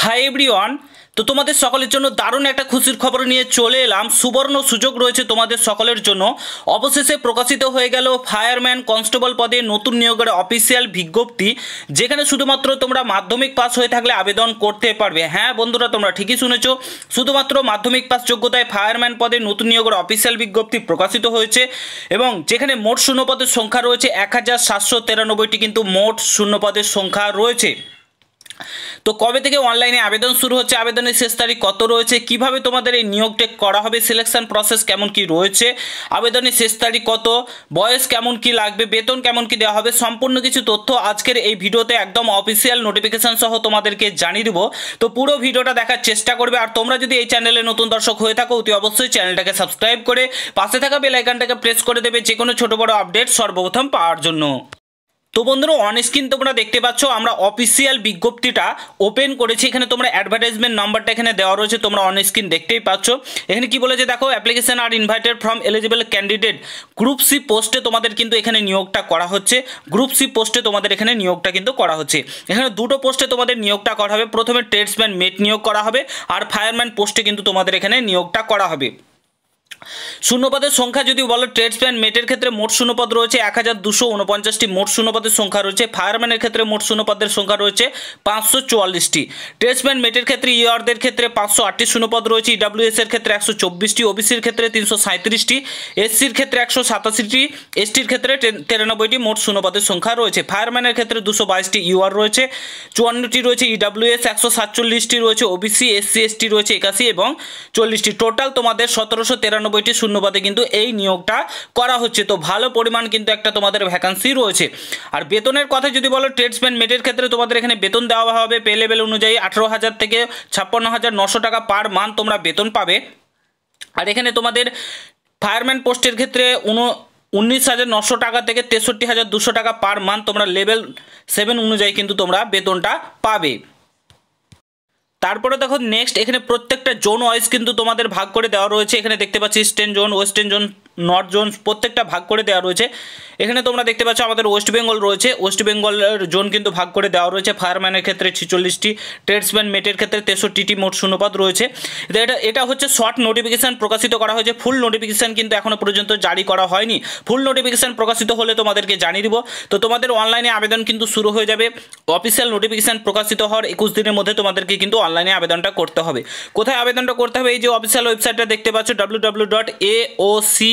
Hi everyone তো তোমাদের সকলের জন্য দারুণ একটা খুশির খবর নিয়ে চলে এলাম। সুবর্ণ সুযোগ রয়েছে তোমাদের সকলের জন্য। অবশেষে প্রকাশিত হয়ে গেল ফায়ারম্যান কনস্টেবল পদে নতুন নিয়োগের অফিসিয়াল বিজ্ঞপ্তি, যেখানে শুধুমাত্র তোমরা মাধ্যমিক পাস হয়ে থাকলে আবেদন করতে পারবে। হ্যাঁ বন্ধুরা, তোমরা ঠিকই শুনেছো। শুধুমাত্র মাধ্যমিক পাস যোগ্যতায় ফায়ারম্যান পদে নতুন নিয়োগের অফিসিয়াল বিজ্ঞপ্তি প্রকাশিত হয়েছে এবং যেখানে মোট শূন্যপদের সংখ্যা রয়েছে এক হাজার সাতশো তিরানব্বইটি, কিন্তু মোট শূন্যপদের সংখ্যা রয়েছে। তো কবে থেকে অনলাইনে আবেদন শুরু হচ্ছে? আবেদনের শেষ তারিখ কত রয়েছে? কীভাবে তোমাদের এই নিয়োগটা করা হবে? সিলেকশন প্রসেস কেমন কি রয়েছে? আবেদনের শেষ তারিখ কত? বয়স কেমন কি লাগবে? বেতন কেমন কি দেওয়া হবে? সম্পূর্ণ কিছু তথ্য আজকের এই ভিডিওতে একদম অফিসিয়াল নোটিফিকেশন সহ তোমাদেরকে জানিয়ে দেবো। তো পুরো ভিডিওটা দেখার চেষ্টা করবে। আর তোমরা যদি এই চ্যানেলে নতুন দর্শক হয়ে থাকো, অতি অবশ্যই চ্যানেলটাকে সাবস্ক্রাইব করে পাশে থাকা বেল আইকনটাকে প্রেস করে দেবে। যে কোনো ছোটো বড়ো আপডেট সর্বপ্রথম পাওয়ার জন্য। তো বন্ধুরা অন স্ক্রিন তোমরা দেখতে পাচ্ছ, আমরা অফিসিয়াল বিজ্ঞপ্তিটা ওপেন করেছি। এখানে তোমরা অ্যাডভার্টাইজমেন্ট নাম্বারটা এখানে দেওয়া রয়েছে, তোমরা অন স্ক্রিন দেখতেই পাচ্ছ। এখানে কি বলেছে দেখো application are invited from eligible candidate group C পোস্টে তোমাদের কিন্তু এখানে নিয়োগটা করা হচ্ছে। গ্রুপ সি পোস্টে তোমাদের এখানে নিয়োগটা কিন্তু করা হচ্ছে। এখানে দুটো পোস্টে তোমাদের নিয়োগটা করা হবে। প্রথমে ট্রেডসম্যান মেট নিয়োগ করা হবে, আর ফায়ারম্যান পোস্টে কিন্তু তোমাদের এখানে নিয়োগটা করা হবে। শূন্যপদের সংখ্যা যদি বলো ট্রেডসম্যান মেটের ক্ষেত্রে মোট শূন্যপদ রয়েছে এক হাজার দুশো উনপঞ্চাশটি মোট শূন্যপদের সংখ্যা রয়েছে ফায়ারম্যানের ক্ষেত্রে মোট শূন্যপদের সংখ্যা রয়েছে পাঁচশো চুয়াল্লিশটি। ট্রেডসম্যান মেটের ক্ষেত্রে ইয়ারদের ক্ষেত্রে পাঁচশো আটটি শূন্যপদ রয়েছে ইডাব্লিউএস এর ক্ষেত্রে একশো চব্বিশটি ওবিসির ক্ষেত্রে তিনশো সাঁত্রিশটি এসসির ক্ষেত্রে একশো সাতাশিটি এসটির ক্ষেত্রে তিরানব্বইটি, মোট শূন্যপদের সংখ্যা রয়েছে। ফায়ারম্যানের ক্ষেত্রে দুশো বাইশটি ইউআর রয়েছে, চুয়ান্নটি রয়েছে ইডাব্লিউএস একশো সাতচল্লিশটি রয়েছে ওবিসি এসসি এসটি রয়েছে একাশি এবং চল্লিশটি। টোটাল তোমাদের সতেরোশো তিরানব্বইটি শূন্যপদে কিন্তু এই নিয়োগটা করা হচ্ছে। তো ভালো পরিমাণ কিন্তু একটা তোমাদের ভ্যাকান্সি রয়েছে। আর বেতনের কথা যদি বলো ট্রেডসম্যান মেটের ক্ষেত্রে তোমাদের এখানে বেতন দেওয়া হবে। পে লেভেল অনুযায়ী আঠেরো হাজার থেকে ছাপ্পান্ন হাজার নশো টাকা পার মান্থ তোমরা বেতন পাবে। আর এখানে তোমাদের ফায়ারম্যান পোস্টের ক্ষেত্রে উন উনিশ হাজার নশো টাকা থেকে তেষট্টি হাজার দুশো টাকা পার মান্থ তোমরা লেভেল সেভেন অনুযায়ী কিন্তু তোমরা বেতনটা পাবে। তারপরে দেখো নেক্সট এখানে প্রত্যেকটা জোন ওয়াইজ কিন্তু তোমাদের ভাগ করে দেওয়া রয়েছে। এখানে দেখতে পাচ্ছি eastern zone western zone north zone প্রত্যেকটা ভাগ করে দেওয়া রয়েছে। এখানে তোমরা দেখতে পাচ্ছ আমাদের ওয়েস্ট বেঙ্গল রয়েছে। ওয়েস্ট বেঙ্গলের জোন কিন্তু ভাগ করে দেওয়া রয়েছে। ফায়ারম্যানের ক্ষেত্রে ছেচল্লিশটি ট্রেডসম্যান মেটের ক্ষেত্রে তেষট্টিটি, মোট শূন্যপদ রয়েছে। এটা এটা হচ্ছে শর্ট নোটিফিকেশান প্রকাশিত করা হয়েছে। ফুল নোটিফিকেশান কিন্তু এখনও পর্যন্ত জারি করা হয়নি। ফুল নোটিফিকেশান প্রকাশিত হলে তোমাদেরকে জানিয়ে দিব। তো তোমাদের অনলাইনে আবেদন কিন্তু শুরু হয়ে যাবে। অফিসিয়াল নোটিফিকেশান প্রকাশিত হওয়ার একুশ দিনের মধ্যে তোমাদেরকে কিন্তু অনলাইনে আবেদনটা করতে হবে। কোথায় আবেদনটা করতে হবে? এই যে অফিসিয়াল ওয়েবসাইটটা দেখতে পাচ্ছ W W dot A O C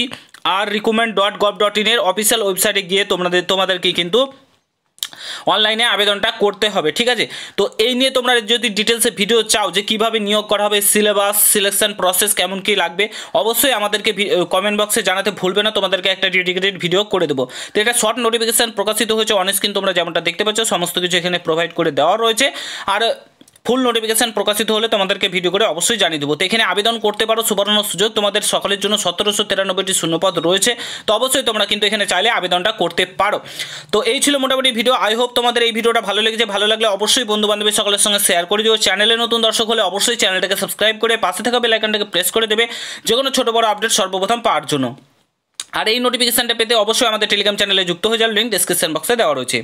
R recommend dot gov dot ইনের অফিসিয়াল ওয়েবসাইটে গিয়ে তোমাদের তোমাদেরকে কিন্তু অনলাইনে আবেদনটা করতে হবে, ঠিক আছে? তো এই নিয়ে তোমরা যদি ডিটেলসে ভিডিও চাও যে কীভাবে নিয়োগ করা হবে সিলেবাস সিলেকশন প্রসেস কেমন কি লাগবে, অবশ্যই আমাদেরকে কমেন্ট বক্সে জানাতে ভুলবে না, তোমাদেরকে একটা ডেডিকেটেড ভিডিও করে দেবো। তো এটা শর্ট নোটিফিকেশান প্রকাশিত হয়েছে অনেক স্ক্রিন তোমরা যেমনটা দেখতে পাচ্ছ, সমস্ত কিছু এখানে প্রোভাইড করে দেওয়া রয়েছে। আর ফুল নোটিফিকেশান প্রকাশিত হলে তোমাদেরকে ভিডিও করে অবশ্যই জানিয়ে দেবো। তো এখানে আবেদন করতে পারো, সুবর্ণ সুযোগ। তোমাদের সকলের জন্য সতেরোশো তিরানব্বইটি শূন্যপদ রয়েছে। তো অবশ্যই তোমরা কিন্তু এখানে চাইলে আবেদনটা করতে পারো। তো এই ছিল মোটামুটি ভিডিও আই হোপ তোমাদের এই ভিডিওটা ভালো লেগেছে। ভালো লাগলে অবশ্যই বন্ধু বান্ধবী সকলের সঙ্গে শেয়ার করে দিও। চ্যানেলে নতুন দর্শক হলে অবশ্যই চ্যানেলটাকে সাবস্ক্রাইব করে পাশে থাকা বেলাইকনটাকে প্রেস করে দেবে। যে কোনো ছোটো বড় আপডেট সর্বপ্রথম পাওয়ার জন্য। আর এই নোটিফিকেশানটা পেতে অবশ্যই আমাদের টেলিগ্রাম চ্যানেলে যুক্ত হয়ে যাওয়ার লিঙ্ক ডিসক্রিপশন বক্সে দেওয়া রয়েছে।